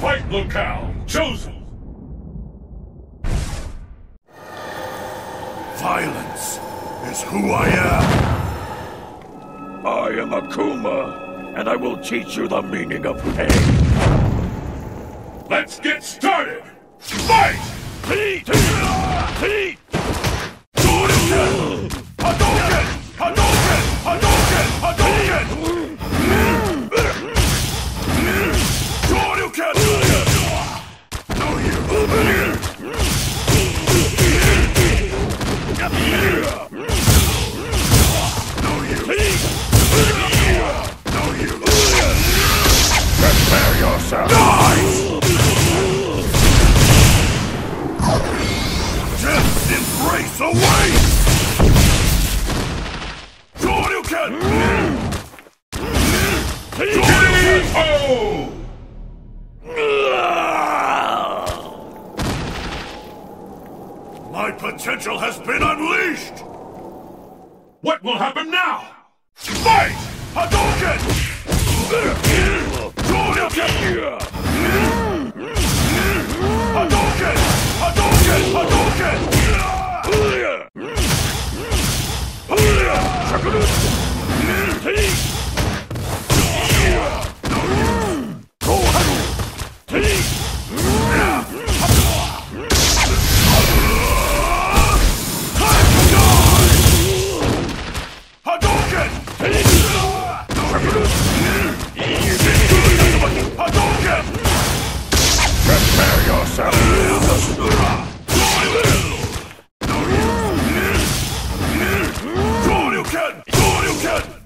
Fight locale chosen. Violence is who I am. I am Akuma, and I will teach you the meaning of pain. Let's get started. Fight! Heat! Heat! Embrace away! Shoryuken! Oh! My potential has been unleashed! What will happen now? Fight! Hadouken! Shoryuken! Shoryuken!